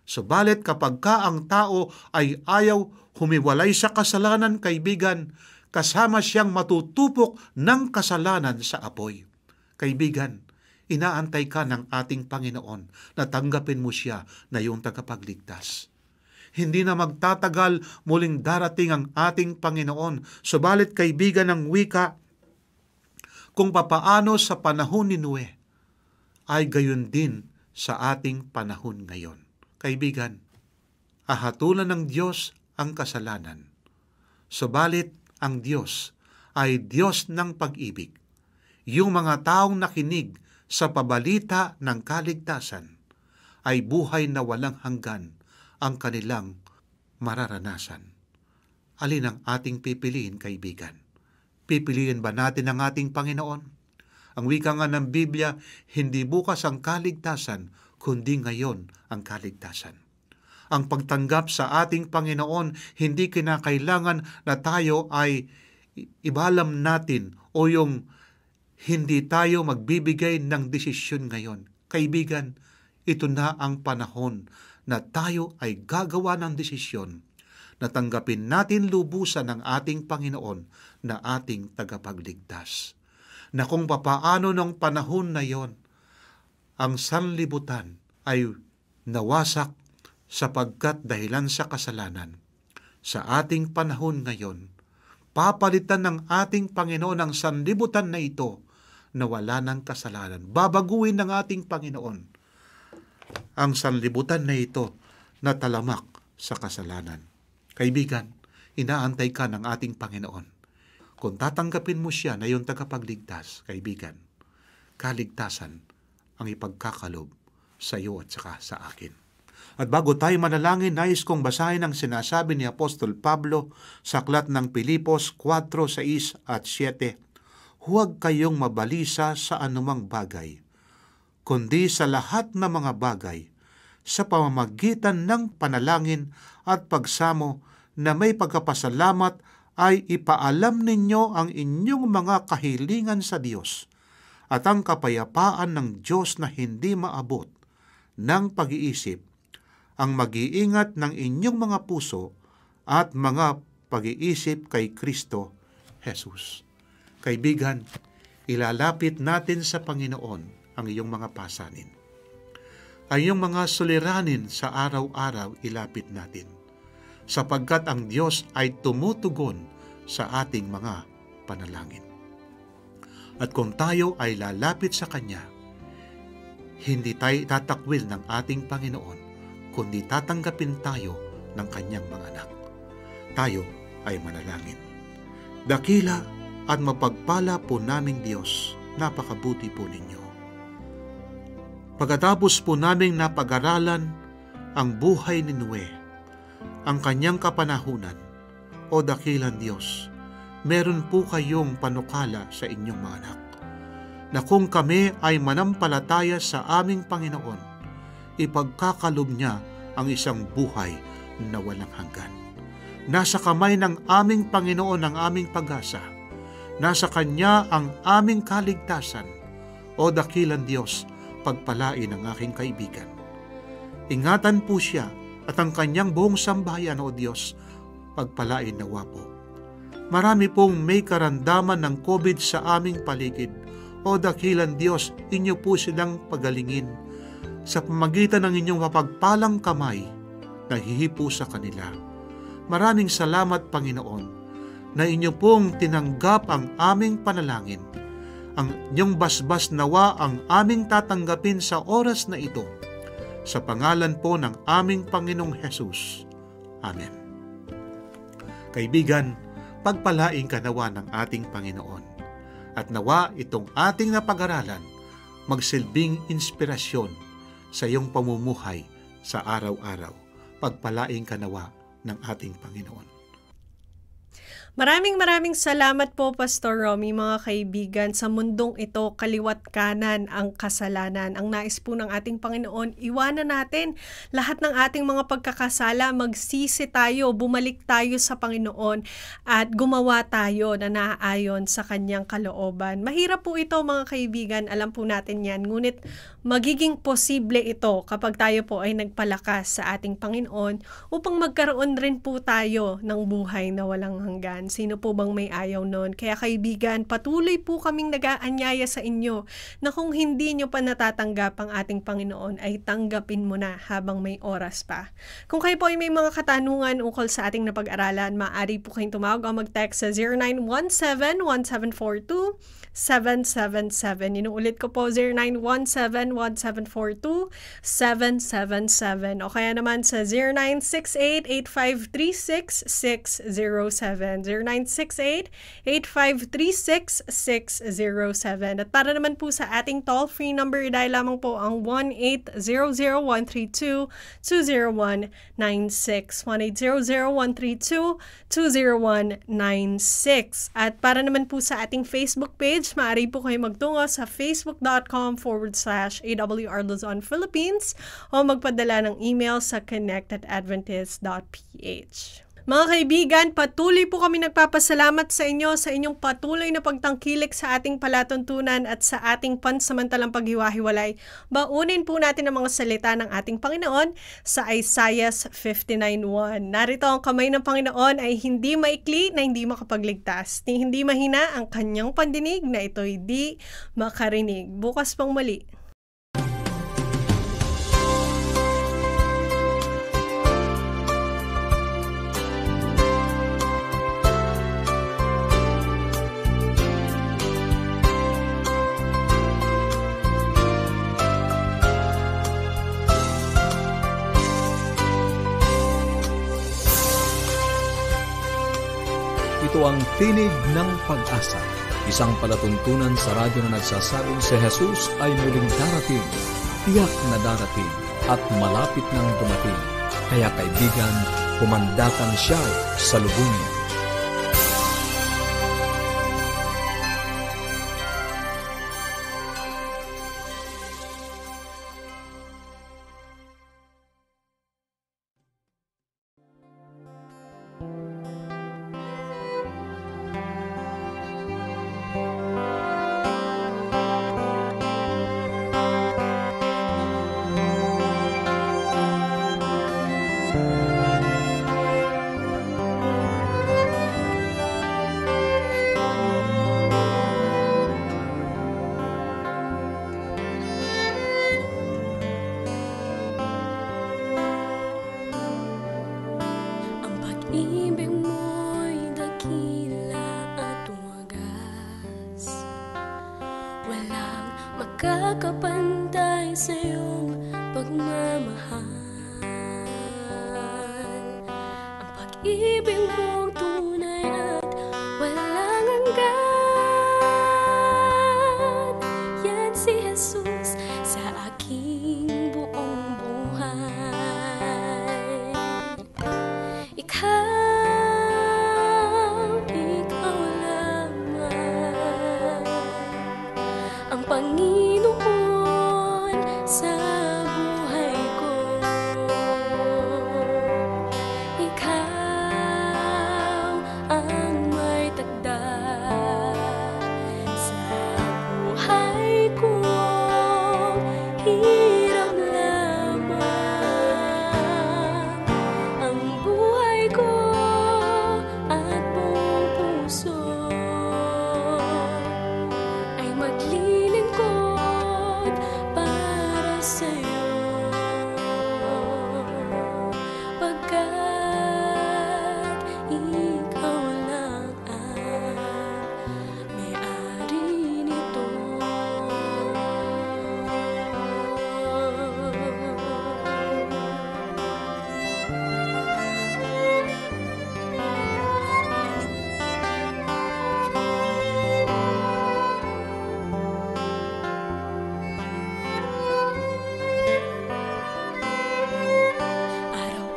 Subalit kapag ka ang tao ay ayaw humiwalay sa kasalanan, kaibigan, kasama siyang matutupok ng kasalanan sa apoy. Kaibigan, inaantay ka ng ating Panginoon na tanggapin mo siya na iyong tagapagligtas. Hindi na magtatagal muling darating ang ating Panginoon. Subalit kaibigan ng wika, kung papaano sa panahon ni Noe, ay gayon din sa ating panahon ngayon. Kaibigan, ahatulan ng Diyos ang kasalanan. Subalit, ang Diyos ay Diyos ng pag-ibig. Yung mga taong nakinig sa pabalita ng kaligtasan ay buhay na walang hanggan ang kanilang mararanasan. Alin ang ating pipiliin, kaibigan? Pipiliin ba natin ang ating Panginoon? Ang wika nga ng Biblia, hindi bukas ang kaligtasan, kundi ngayon ang kaligtasan ang pagtanggap sa ating Panginoon, hindi kinakailangan na tayo ay ibalam natin o yung hindi tayo magbibigay ng desisyon ngayon. Kaibigan, ito na ang panahon na tayo ay gagawa ng desisyon na tanggapin natin lubusan ng ating Panginoon na ating tagapagligtas. Na kung papaano ng panahon na yon, ang sanlibutan ay nawasak sapagkat dahilan sa kasalanan. Sa ating panahon ngayon, papalitan ng ating Panginoon ang sanlibutan na ito na wala ng kasalanan. Babaguhin ng ating Panginoon ang sanlibutan na ito na talamak sa kasalanan. Kaibigan, inaantay ka ng ating Panginoon. Kung tatanggapin mo siya na yung tagapagligtas, kaibigan, kaligtasan ang ipagkakalob sa iyo at saka sa akin. At bago tayo manalangin, nais kong basahin ang sinasabi ni Apostol Pablo sa aklat ng Pilipos 4, 6 at 7. Huwag kayong mabalisa sa anumang bagay, kundi sa lahat ng mga bagay, sa pamamagitan ng panalangin at pagsamo na may pagkapasalamat ay ipaalam ninyo ang inyong mga kahilingan sa Diyos at ang kapayapaan ng Diyos na hindi maabot ng pag-iisip ang mag-iingat ng inyong mga puso at mga pag-iisip kay Kristo Jesus. Kaibigan, ilalapit natin sa Panginoon ang iyong mga pasanin. Ang iyong mga suliranin sa araw-araw ilapit natin, sapagkat ang Diyos ay tumutugon sa ating mga panalangin. At kung tayo ay lalapit sa Kanya, hindi tayo tatakwil ng ating Panginoon kundi tatanggapin tayo ng kanyang mga anak. Tayo ay manalangin. Dakila at mapagpala po naming Diyos, napakabuti po ninyo. Pagkatapos po naming napag-aralan ang buhay ni Noe, ang kanyang kapanahunan, o dakilang Diyos, meron po kayong panukala sa inyong mga anak, na kung kami ay manampalataya sa aming Panginoon, ipagkakalob niya ang isang buhay na walang hanggan. Nasa kamay ng aming Panginoon ang aming pag-asa. Nasa Kanya ang aming kaligtasan. O dakilan Diyos, pagpalain ang aking kaibigan. Ingatan po siya at ang kanyang buong sambahayan, O Diyos, pagpalain nawa po. Marami pong may karandaman ng COVID sa aming paligid. O dakilan Diyos, inyo po silang pagalingin sa pamagitan ng inyong mapagpalang kamay na hihipo sa kanila. Maraming salamat, Panginoon, na inyo pong tinanggap ang aming panalangin. Ang inyong basbas nawa ang aming tatanggapin sa oras na ito. Sa pangalan po ng aming Panginoong Hesus. Amen. Kaibigan, pagpalaing ka nawa ng ating Panginoon. At nawa itong ating napag-aralan magsilbing inspirasyon sa iyong pamumuhay sa araw-araw. Pagpalaing kanawa ng ating Panginoon. Maraming maraming salamat po Pastor Romy mga kaibigan sa mundong ito kaliwat kanan ang kasalanan. Ang nais po ng ating Panginoon, iwanan natin lahat ng ating mga pagkakasala, magsisi tayo, bumalik tayo sa Panginoon at gumawa tayo na naaayon sa kanyang kalooban. Mahirap po ito mga kaibigan, alam po natin yan. Ngunit magiging posible ito kapag tayo po ay nagpalakas sa ating Panginoon upang magkaroon rin po tayo ng buhay na walang hanggan yan. Sino po bang may ayaw nun? Kaya kaibigan, patuloy po kaming nag-aanyaya sa inyo na kung hindi nyo pa natatanggap ang ating Panginoon ay tanggapin mo na habang may oras pa. Kung kayo po ay may mga katanungan ukol sa ating napag-aralan, maaari po kayong tumawag o mag-text sa 0917 1742 777. Inuulit ko po 0917-1742-777 o kaya naman sa 0968-8536-607. 0968-8536-607. At para naman po sa ating toll-free number, dahil lamang po ang 1-800-132-20196. 1-800-132-20196. At para naman po sa ating Facebook page, page, maaari po kayo magtungo sa facebook.com forward slash AWR Luzon, Philippines o magpadala ng email sa connectedadventist.ph. Mga kaibigan, patuloy po kami nagpapasalamat sa inyo sa inyong patuloy na pagtangkilik sa ating palatuntunan at sa ating pansamantalang paghiwa-hiwalay. Baunin po natin ang mga salita ng ating Panginoon sa Isaiah 59.1. Narito ang kamay ng Panginoon ay hindi maikli na hindi makapagligtas, ni hindi mahina ang kanyang pandinig na ito'y di makarinig. Bukas pang mali. Tinig ng Pag-asa, isang palatuntunan sa radyo na nagsasabing si Jesus ay muling darating, tiyak na darating at malapit nang dumating. Kaya kaibigan, kumandatan siya sa lubungin.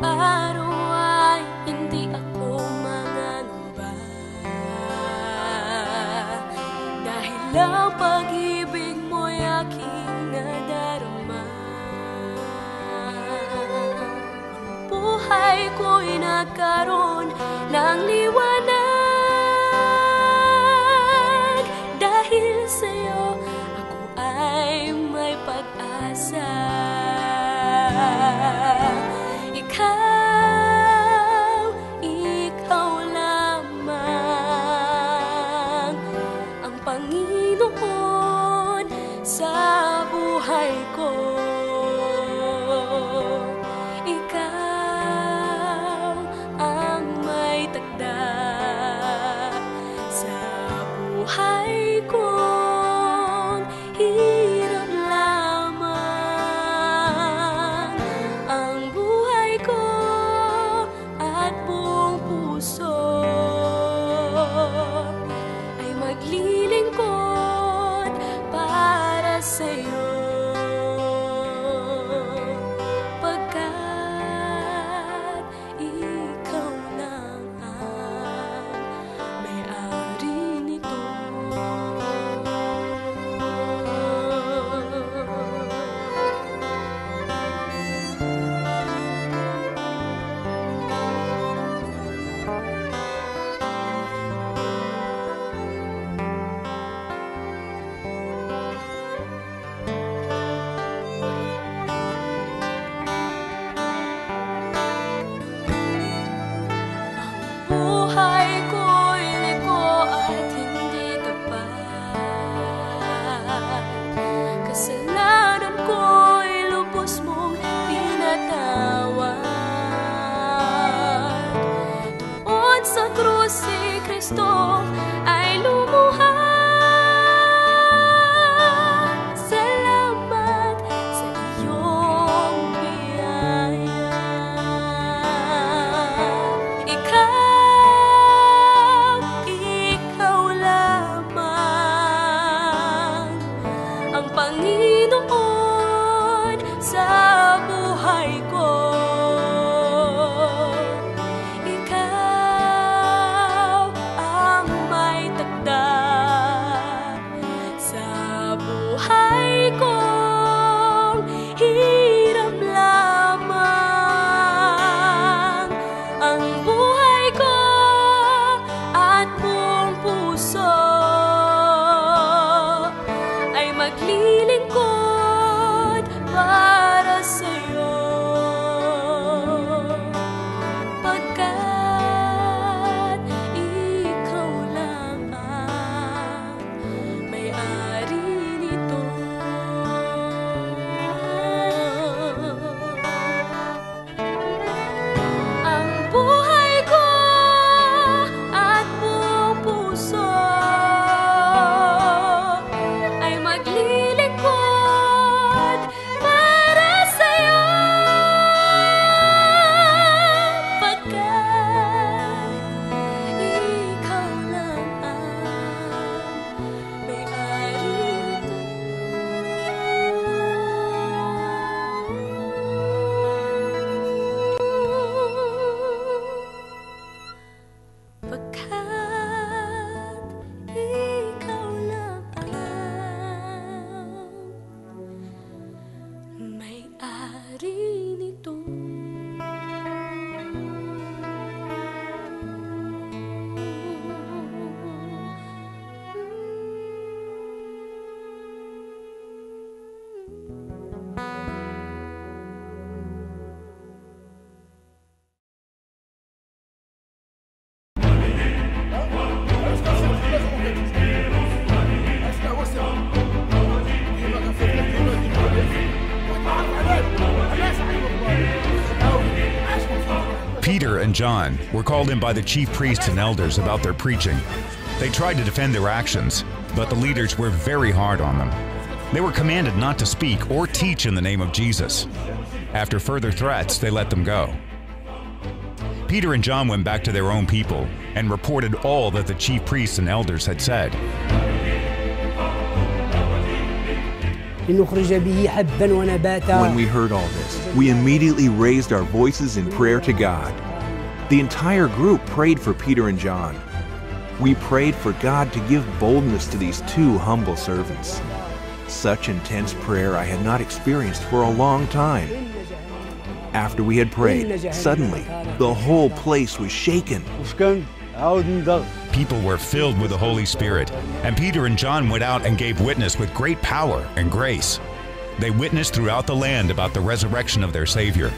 amparo. John were called in by the chief priests and elders about their preaching. They tried to defend their actions, but the leaders were very hard on them. They were commanded not to speak or teach in the name of Jesus. After further threats, they let them go. Peter and John went back to their own people and reported all that the chief priests and elders had said. When we heard all this, we immediately raised our voices in prayer to God. The entire group prayed for Peter and John. We prayed for God to give boldness to these two humble servants. Such intense prayer I had not experienced for a long time. After we had prayed, suddenly the whole place was shaken. People were filled with the Holy Spirit, and Peter and John went out and gave witness with great power and grace. They witnessed throughout the land about the resurrection of their Savior